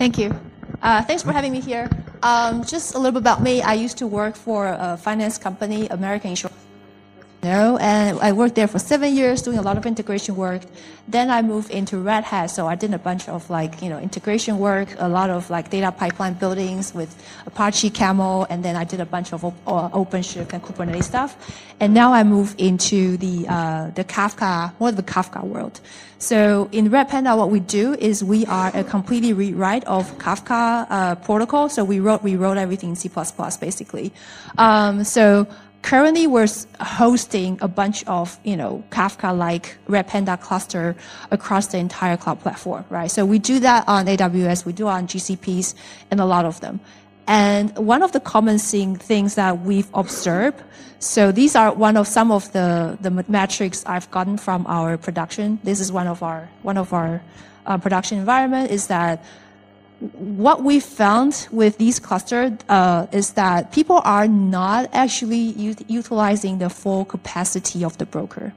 Thank you. Uh, thanks for having me here. Um, just a little bit about me. I used to work for a finance company, American Insurance. No, and I worked there for seven years doing a lot of integration work. Then I moved into Red Hat, so I did a bunch of like, you know, integration work, a lot of like data pipeline buildings with Apache Camel, and then I did a bunch of uh, OpenShift and Kubernetes stuff. And now I move into the, uh, the Kafka, more of the Kafka world. So in Redpanda, what we do is we are a completely rewrite of Kafka uh, protocol. So we wrote, we wrote everything in C++ basically. Um, so currently we're hosting a bunch of you know Kafka-like Redpanda cluster across the entire cloud platform, right? So we do that on AWS, we do on GCPs, and a lot of them. And one of the common things that we've observed, so these are one of some of the, the metrics I've gotten from our production. This is one of our one of our uh, production environment is that what we found with these clusters uh, is that people are not actually utilizing the full capacity of the broker.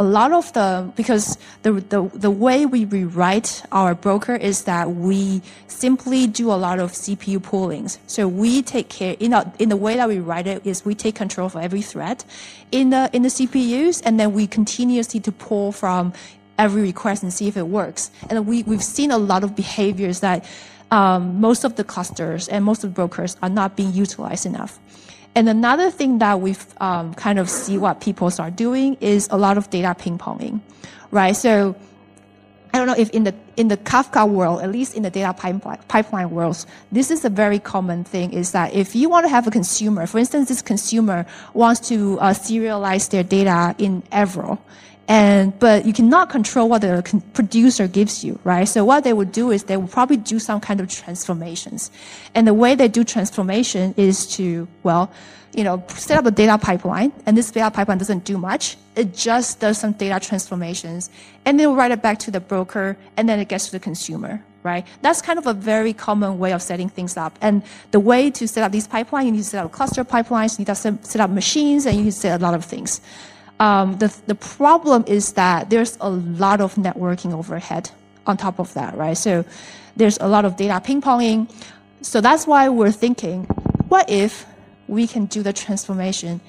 A lot of the because the, the the way we rewrite our broker is that we simply do a lot of CPU poolings. So we take care in a, in the way that we write it is we take control of every thread in the in the CPUs and then we continuously to pull from every request and see if it works. And we we've seen a lot of behaviors that um, most of the clusters and most of the brokers are not being utilized enough. And another thing that we've um, kind of see what people are doing is a lot of data ping ponging, right? So I don't know if in the in the Kafka world, at least in the data pipeline, pipeline world, this is a very common thing. Is that if you want to have a consumer, for instance, this consumer wants to uh, serialize their data in Avro, and, but you cannot control what the producer gives you, right? So what they would do is they will probably do some kind of transformations. And the way they do transformation is to, well, you know, set up a data pipeline, and this data pipeline doesn't do much. It just does some data transformations, and they'll write it back to the broker, and then it gets to the consumer, right? That's kind of a very common way of setting things up. And the way to set up these pipelines, you need to set up cluster pipelines, you need to set up machines, and you need to set a lot of things. Um, the, the problem is that there's a lot of networking overhead on top of that, right? So there's a lot of data ping ponging. So that's why we're thinking, what if we can do the transformation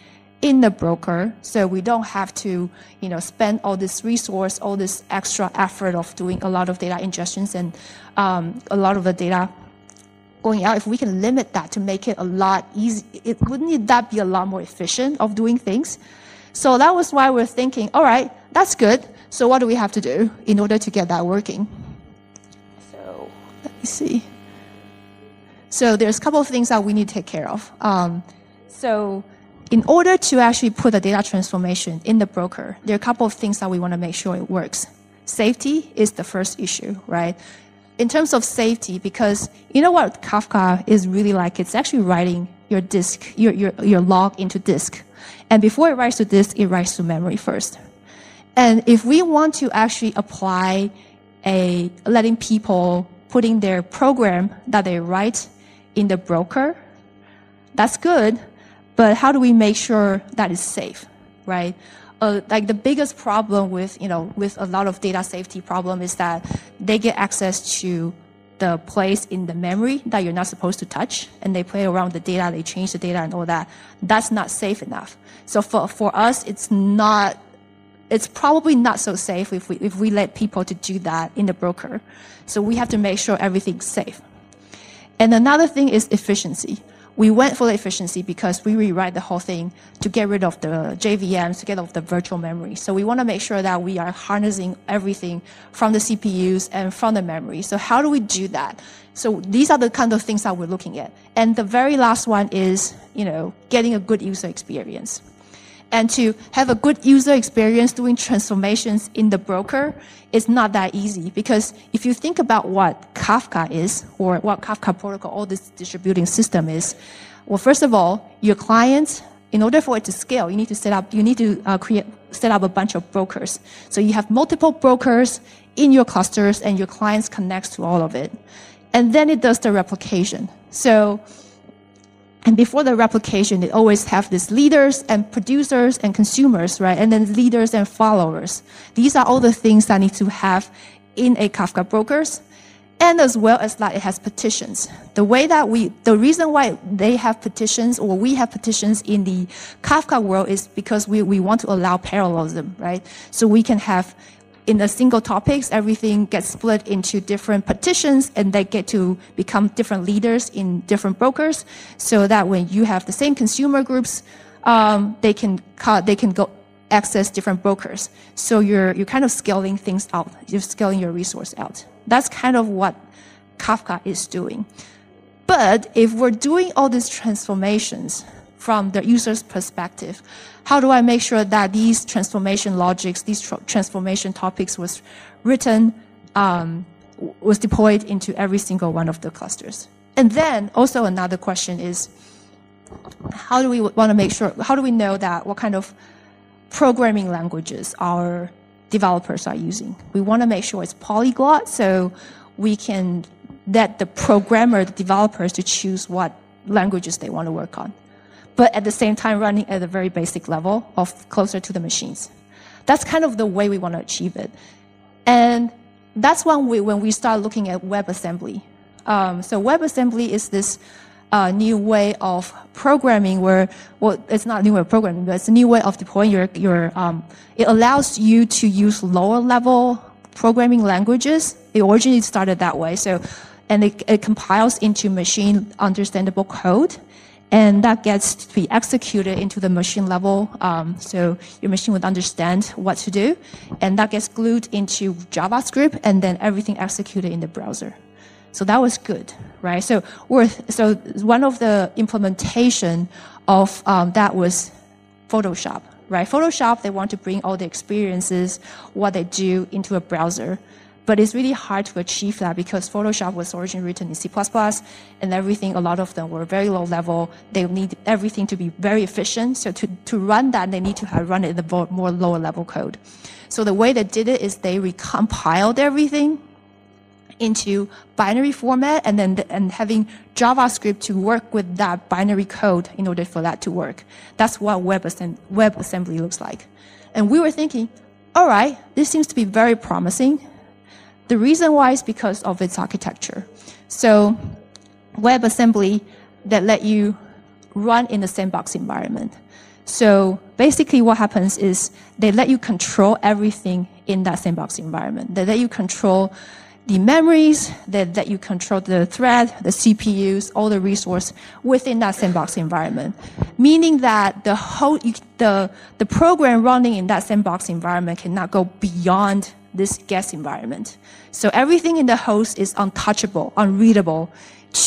in the broker so we don't have to you know spend all this resource all this extra effort of doing a lot of data ingestions and um, a lot of the data going out if we can limit that to make it a lot easy it wouldn't that be a lot more efficient of doing things so that was why we're thinking, all right, that's good. So what do we have to do in order to get that working? So let me see. So there's a couple of things that we need to take care of. Um, so in order to actually put the data transformation in the broker, there are a couple of things that we want to make sure it works. Safety is the first issue, right? In terms of safety, because you know what Kafka is really like? It's actually writing your disk, your, your, your log into disk. And before it writes to disk, it writes to memory first. And if we want to actually apply a letting people putting their program that they write in the broker, that's good. But how do we make sure that is safe, right? Uh, like the biggest problem with you know with a lot of data safety problem is that they get access to the place in the memory that you're not supposed to touch and they play around the data, they change the data and all that. That's not safe enough. So for, for us, it's not, it's probably not so safe if we, if we let people to do that in the broker. So we have to make sure everything's safe. And another thing is efficiency we went for the efficiency because we rewrite the whole thing to get rid of the JVMs, to get rid of the virtual memory. So we want to make sure that we are harnessing everything from the CPUs and from the memory. So how do we do that? So these are the kind of things that we're looking at. And the very last one is, you know, getting a good user experience. And to have a good user experience doing transformations in the broker is not that easy because if you think about what Kafka is or what Kafka protocol, all this distributing system is, well, first of all, your clients, in order for it to scale, you need to set up, you need to uh, create, set up a bunch of brokers. So you have multiple brokers in your clusters and your clients connects to all of it. And then it does the replication. So and before the replication, they always have these leaders and producers and consumers, right? And then leaders and followers. These are all the things that need to have in a Kafka brokers. and as well as that it has partitions. The way that we, the reason why they have partitions or we have partitions in the Kafka world is because we, we want to allow parallelism, right? So we can have in a single topics, everything gets split into different partitions and they get to become different leaders in different brokers so that when you have the same consumer groups, um, they can, they can go access different brokers. So you're, you're kind of scaling things out. You're scaling your resource out. That's kind of what Kafka is doing. But if we're doing all these transformations from the user's perspective, how do I make sure that these transformation logics, these tr transformation topics was written, um, was deployed into every single one of the clusters? And then also another question is, how do we want to make sure, how do we know that what kind of programming languages our developers are using. We want to make sure it's polyglot so we can let the programmer, the developers to choose what languages they want to work on. But at the same time running at a very basic level of closer to the machines. That's kind of the way we want to achieve it. And that's when we, when we start looking at WebAssembly. Um, so WebAssembly is this uh, new way of programming where, well, it's not a new way of programming, but it's a new way of deploying your, your um, it allows you to use lower level programming languages. It originally started that way. So, and it, it compiles into machine understandable code. And that gets to be executed into the machine level. Um, so your machine would understand what to do. And that gets glued into JavaScript and then everything executed in the browser. So that was good, right? So worth, so one of the implementation of um, that was Photoshop, right? Photoshop, they want to bring all the experiences, what they do into a browser. But it's really hard to achieve that because Photoshop was originally written in C++ and everything, a lot of them were very low level. They need everything to be very efficient. So to, to run that, they need to have run it in the more lower level code. So the way they did it is they recompiled everything into binary format and then and having JavaScript to work with that binary code in order for that to work. That's what WebAssembly looks like. And we were thinking, all right, this seems to be very promising. The reason why is because of its architecture. So WebAssembly that let you run in the sandbox environment. So basically what happens is they let you control everything in that sandbox environment. They let you control the memories that, that you control the thread, the CPUs, all the resource within that sandbox environment. Meaning that the whole, the, the program running in that sandbox environment cannot go beyond this guest environment. So everything in the host is untouchable, unreadable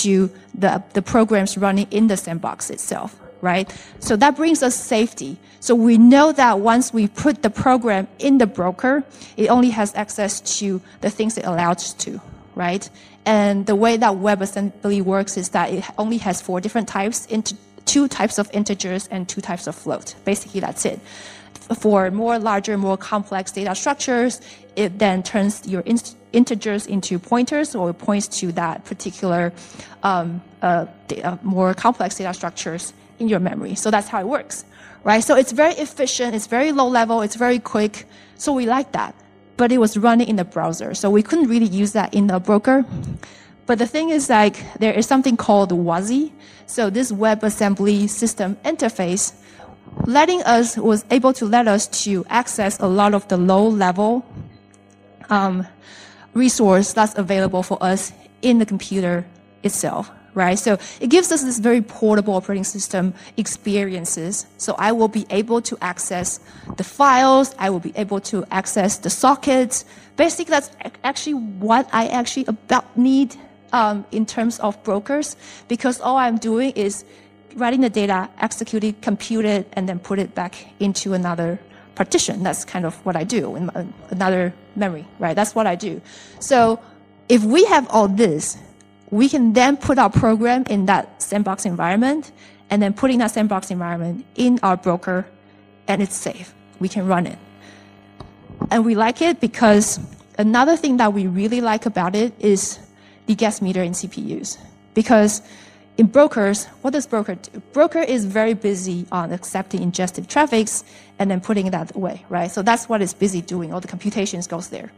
to the, the programs running in the sandbox itself right? So that brings us safety. So we know that once we put the program in the broker, it only has access to the things it allows to, right? And the way that WebAssembly works is that it only has four different types, into two types of integers and two types of float. Basically, that's it. For more larger, more complex data structures, it then turns your integers into pointers or points to that particular um, uh, data, more complex data structures in your memory. So that's how it works, right? So it's very efficient, it's very low level, it's very quick. So we like that. But it was running in the browser. So we couldn't really use that in the broker. But the thing is like there is something called WASI. So this WebAssembly system interface letting us was able to let us to access a lot of the low level um, resource that's available for us in the computer itself right? So it gives us this very portable operating system experiences. So I will be able to access the files. I will be able to access the sockets. Basically, that's actually what I actually about need um, in terms of brokers, because all I'm doing is writing the data, execute it, compute it, and then put it back into another partition. That's kind of what I do in another memory, right? That's what I do. So if we have all this, we can then put our program in that sandbox environment and then putting that sandbox environment in our broker and it's safe. We can run it. And we like it because another thing that we really like about it is the gas meter in CPUs. Because in brokers, what does broker do? Broker is very busy on accepting ingested traffics and then putting that away, right? So that's what it's busy doing. All the computations goes there.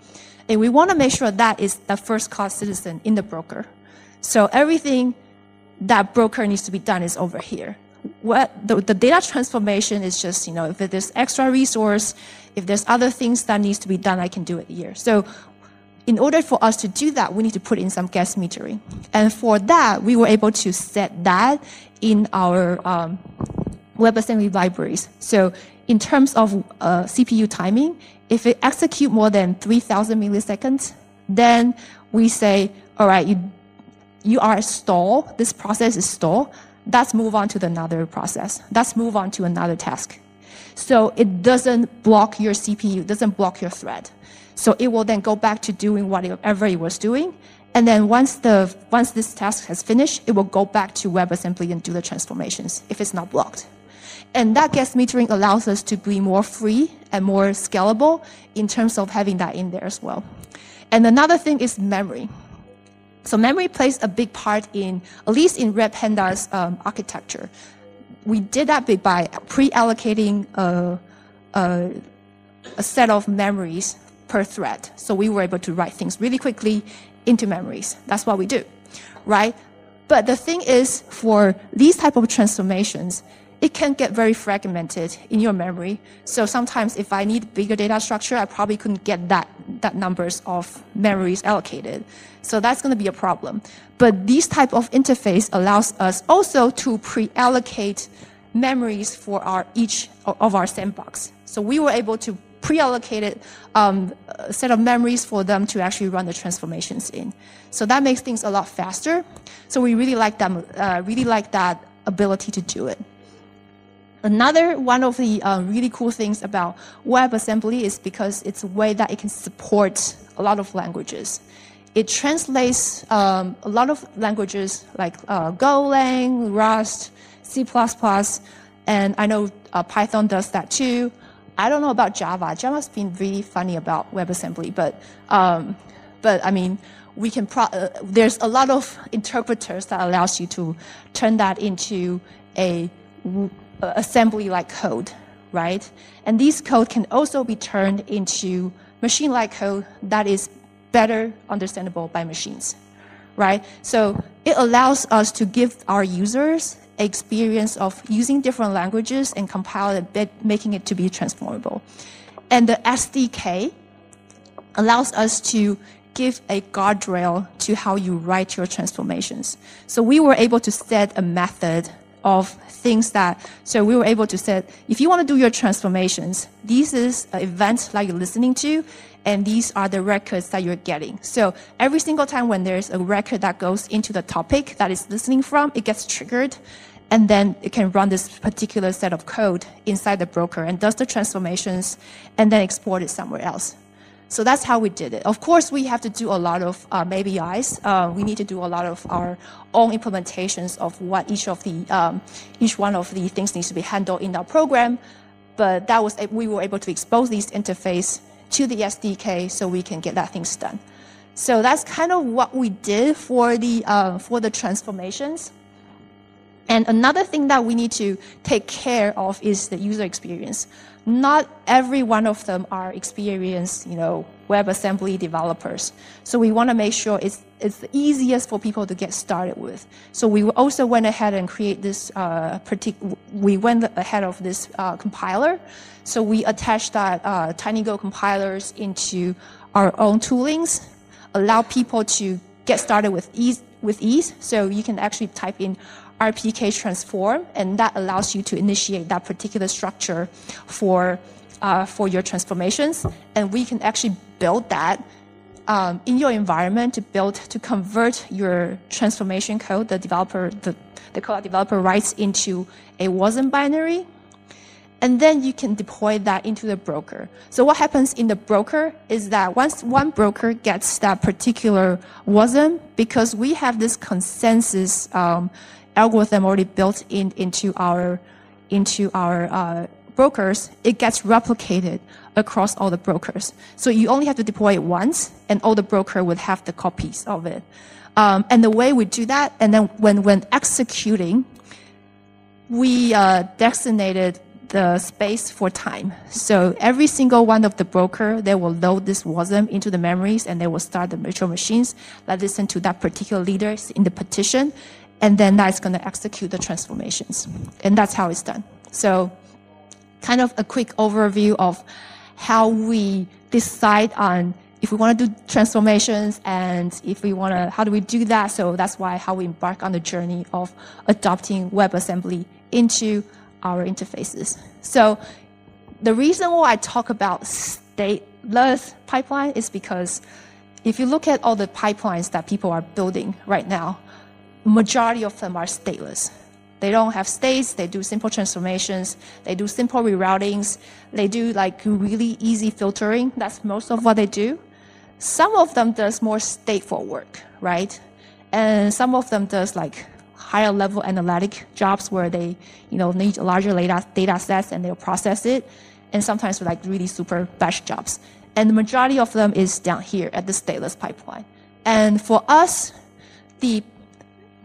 And we want to make sure that is the first class citizen in the broker. So everything that broker needs to be done is over here. What the, the data transformation is just, you know, if there's extra resource, if there's other things that needs to be done, I can do it here. So in order for us to do that, we need to put in some gas metering. And for that, we were able to set that in our um, WebAssembly libraries. So in terms of uh, CPU timing, if it execute more than 3000 milliseconds, then we say, all right, you, you are stalled, this process is stalled, let's move on to another process. Let's move on to another task. So it doesn't block your CPU, doesn't block your thread. So it will then go back to doing whatever it was doing. And then once the once this task has finished, it will go back to WebAssembly and do the transformations if it's not blocked. And that gas metering allows us to be more free and more scalable in terms of having that in there as well. And another thing is memory. So memory plays a big part in, at least in Redpanda's um, architecture. We did that by pre-allocating a, a, a set of memories per thread. So we were able to write things really quickly into memories. That's what we do, right? But the thing is, for these type of transformations, it can get very fragmented in your memory. So sometimes if I need bigger data structure, I probably couldn't get that, that numbers of memories allocated. So that's going to be a problem. But this type of interface allows us also to pre-allocate memories for our each of our sandbox. So we were able to pre-allocated um, set of memories for them to actually run the transformations in. So that makes things a lot faster. So we really like that, uh, really like that ability to do it. Another one of the uh, really cool things about WebAssembly is because it's a way that it can support a lot of languages. It translates um, a lot of languages like uh, Golang, Rust, C++, and I know uh, Python does that too. I don't know about Java. Java's been really funny about WebAssembly, but um, but I mean, we can. Uh, there's a lot of interpreters that allows you to turn that into a Uh, assembly-like code, right? And these code can also be turned into machine-like code that is better understandable by machines, right? So it allows us to give our users experience of using different languages and compile it, making it to be transformable. And the SDK allows us to give a guardrail to how you write your transformations. So we were able to set a method of things that, so we were able to set, if you want to do your transformations, this is an event that you're listening to, and these are the records that you're getting. So every single time when there's a record that goes into the topic that is listening from, it gets triggered. And then it can run this particular set of code inside the broker and does the transformations and then export it somewhere else. So that's how we did it. Of course, we have to do a lot of um, APIs. Uh, we need to do a lot of our own implementations of what each of the um, each one of the things needs to be handled in our program. But that was we were able to expose these interface to the SDK so we can get that things done. So that's kind of what we did for the uh, for the transformations. And another thing that we need to take care of is the user experience. Not every one of them are experienced, you know, WebAssembly developers. So we want to make sure it's, it's the easiest for people to get started with. So we also went ahead and create this uh, partic- we went ahead of this uh, compiler. So we attached that uh, TinyGo compilers into our own toolings, allow people to get started with ease, with ease. So you can actually type in RPK transform, and that allows you to initiate that particular structure for, uh, for your transformations. And we can actually build that um, in your environment to build, to convert your transformation code, the developer, the, the code developer writes into a WASM binary. And then you can deploy that into the broker. So what happens in the broker is that once one broker gets that particular WASM, because we have this consensus um, algorithm already built in into our into our uh, brokers, it gets replicated across all the brokers. So you only have to deploy it once, and all the broker would have the copies of it. Um, and the way we do that, and then when when executing, we uh, designated the space for time. So every single one of the broker, they will load this WASM into the memories and they will start the virtual machines that listen to that particular leader in the partition. And then that's going to execute the transformations. And that's how it's done. So kind of a quick overview of how we decide on if we want to do transformations and if we want to, how do we do that? So that's why how we embark on the journey of adopting WebAssembly into our interfaces. So the reason why I talk about stateless pipeline is because if you look at all the pipelines that people are building right now, majority of them are stateless. They don't have states, they do simple transformations, they do simple reroutings, they do like really easy filtering. That's most of what they do. Some of them does more stateful work, right? And some of them does like higher level analytic jobs where they, you know, need larger data, data sets and they'll process it. And sometimes like really super batch jobs. And the majority of them is down here at the stateless pipeline. And for us, the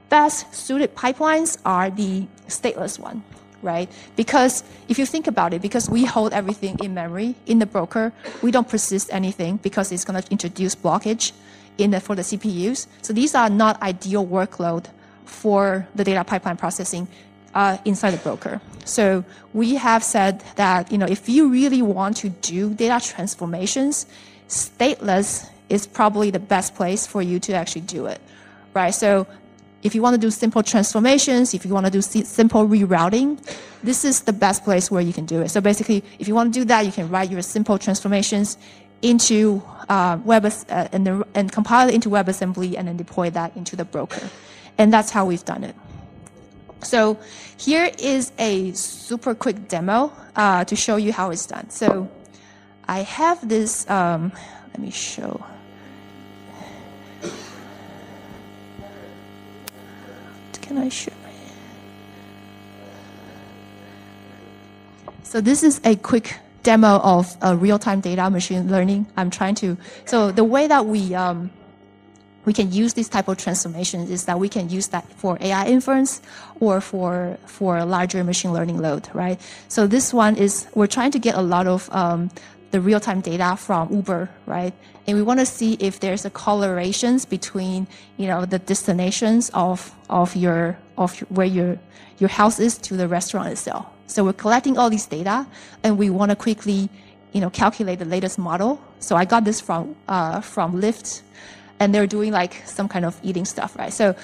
best suited pipelines are the stateless one, right? Because if you think about it, because we hold everything in memory in the broker, we don't persist anything because it's going to introduce blockage in the, for the CPUs. So these are not ideal workload for the data pipeline processing uh, inside the broker. So we have said that you know if you really want to do data transformations, stateless is probably the best place for you to actually do it, right? So if you want to do simple transformations, if you want to do simple rerouting, this is the best place where you can do it. So basically, if you want to do that, you can write your simple transformations into uh, web uh, and, and compile it into WebAssembly and then deploy that into the broker. And that's how we've done it. So here is a super quick demo uh, to show you how it's done. So I have this, um, let me show. Can I show? So this is a quick demo of a real-time data machine learning. I'm trying to, so the way that we um, we can use this type of transformation is that we can use that for AI inference or for for larger machine learning load, right? So this one is we're trying to get a lot of um, the real-time data from Uber, right? And we want to see if there's a correlations between you know the destinations of of your of where your your house is to the restaurant itself. So we're collecting all these data, and we want to quickly you know calculate the latest model. So I got this from uh, from Lyft and they're doing like some kind of eating stuff, right? So,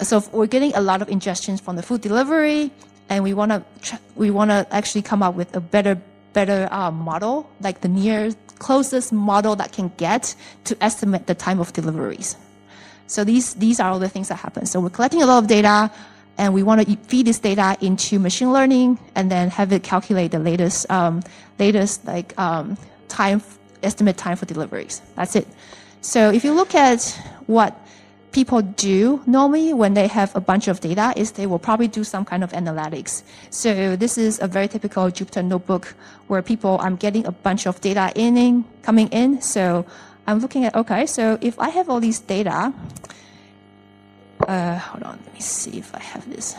so we're getting a lot of ingestions from the food delivery, and we want to we want to actually come up with a better better uh, model, like the near closest model that can get to estimate the time of deliveries. So these these are all the things that happen. So we're collecting a lot of data, and we want to feed this data into machine learning, and then have it calculate the latest um, latest like um, time estimate time for deliveries. That's it. So if you look at what people do normally when they have a bunch of data is they will probably do some kind of analytics. So this is a very typical Jupyter notebook where people, I'm getting a bunch of data in, in coming in. So I'm looking at, okay, so if I have all these data, uh, hold on, let me see if I have this.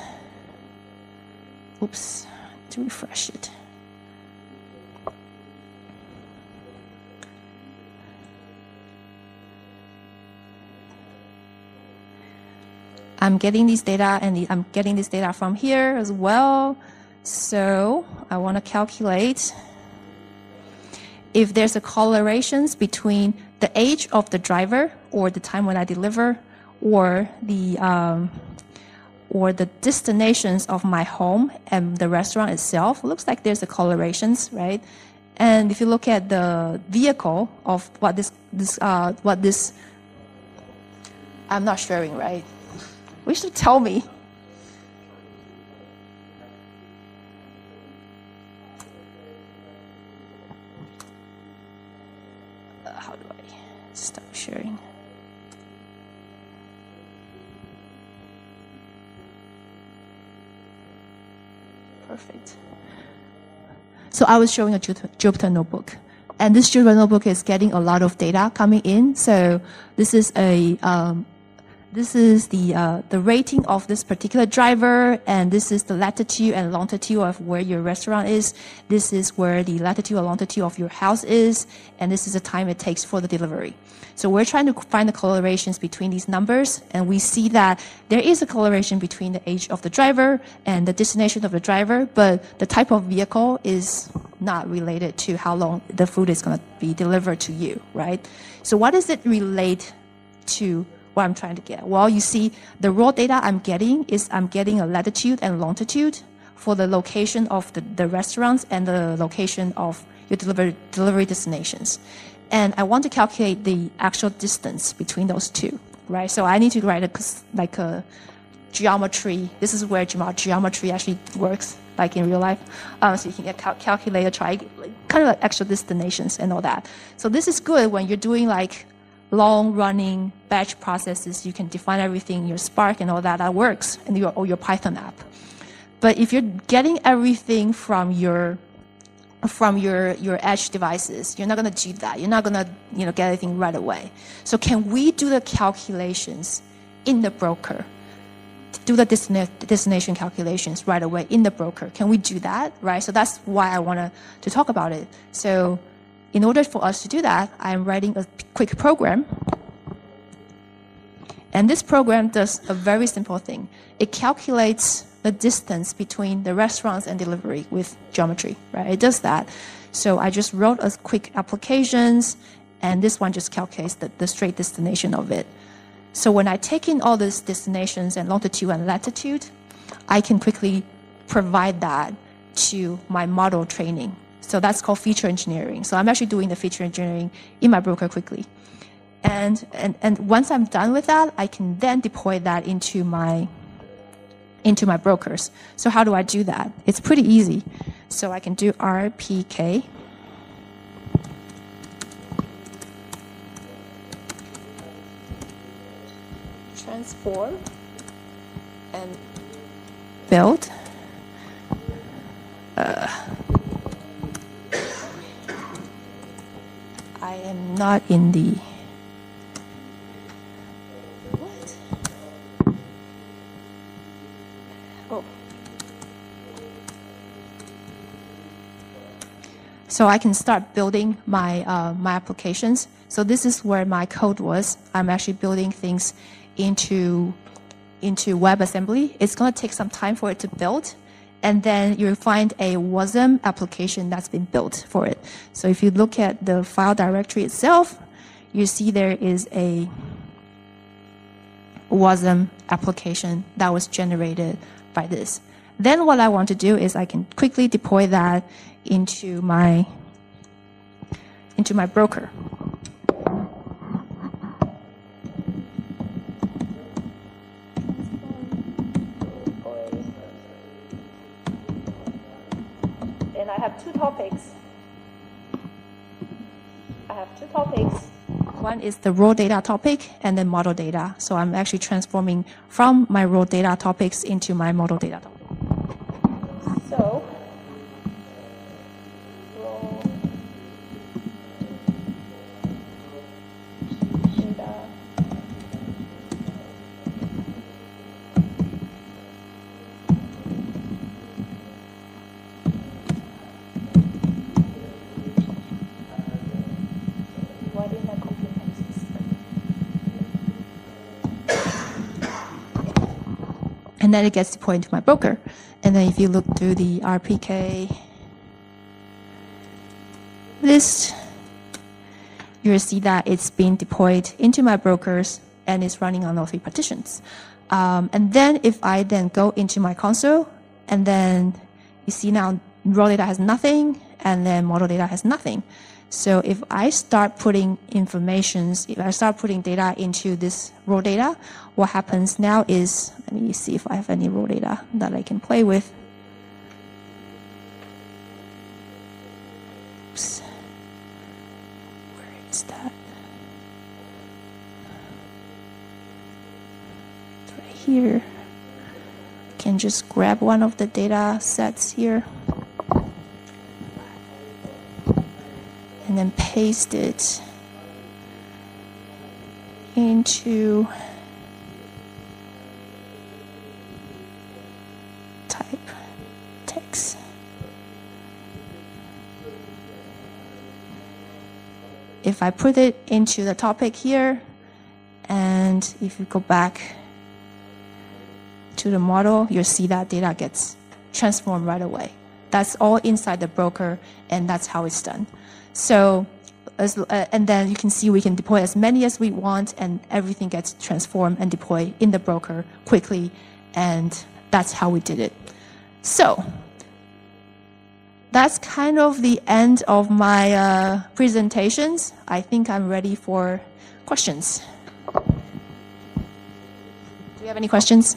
Oops, to refresh it. I'm getting these data and I'm getting this data from here as well. So I want to calculate if there's a correlations between the age of the driver or the time when I deliver or the um, or the destinations of my home and the restaurant itself. Looks like there's a correlations right? And if you look at the vehicle of what this this uh, what this I'm not sharing right we should tell me. Uh, how do I stop sharing? Perfect. So I was showing a Jupyter notebook. And this Jupyter notebook is getting a lot of data coming in. So this is a um, this is the uh, the rating of this particular driver, and this is the latitude and longitude of where your restaurant is. This is where the latitude or longitude of your house is, and this is the time it takes for the delivery. So we're trying to find the correlations between these numbers, and we see that there is a correlation between the age of the driver and the destination of the driver, but the type of vehicle is not related to how long the food is going to be delivered to you, right? So what does it relate to? What I'm trying to get? Well, you see, the raw data I'm getting is I'm getting a latitude and longitude for the location of the, the restaurants and the location of your delivery, delivery destinations. And I want to calculate the actual distance between those two, right? So I need to write a, like a geometry. This is where geometry actually works, like in real life. Um, so you can get cal- calculate a triangle, kind of like extra destinations and all that. So this is good when you're doing like long running batch processes, you can define everything in your Spark and all that, that works in your, or your Python app. But if you're getting everything from your from your, your edge devices, you're not going to do that. You're not going to you know, get anything right away. So can we do the calculations in the broker? Do the destination calculations right away in the broker. Can we do that? Right. So that's why I want to talk about it. So in order for us to do that, I'm writing a quick program. And this program does a very simple thing. It calculates the distance between the restaurants and delivery with geometry, right? It does that. So I just wrote a quick applications, and this one just calculates the, the straight destination of it. So when I take in all these destinations and longitude and latitude, I can quickly provide that to my model training so that's called feature engineering. So I'm actually doing the feature engineering in my broker quickly. And, and, and once I'm done with that, I can then deploy that into my, into my brokers. So how do I do that? It's pretty easy. So I can do RPK. Transform and build. Uh, I am not in the. What? Oh. So I can start building my uh, my applications. So this is where my code was. I'm actually building things into into WebAssembly. It's going to take some time for it to build and then you'll find a WASM application that's been built for it. So if you look at the file directory itself, you see there is a WASM application that was generated by this. Then what I want to do is I can quickly deploy that into my into my broker. Topics. I have two topics. One is the raw data topic and then model data. So I'm actually transforming from my raw data topics into my model data topic. So and then it gets deployed to my broker. And then if you look through the RPK list, you'll see that it's being deployed into my brokers and it's running on all three partitions. Um, and then if I then go into my console and then you see now raw data has nothing and then model data has nothing. So if I start putting informations, if I start putting data into this raw data, what happens now is, let me see if I have any raw data that I can play with. Oops. Where is that? It's right here. I can just grab one of the data sets here. And then paste it into type text. If I put it into the topic here, and if you go back to the model, you'll see that data gets transformed right away. That's all inside the broker, and that's how it's done. So, as, uh, and then you can see we can deploy as many as we want, and everything gets transformed and deployed in the broker quickly, and that's how we did it. So, that's kind of the end of my uh, presentations. I think I'm ready for questions. Do you have any questions?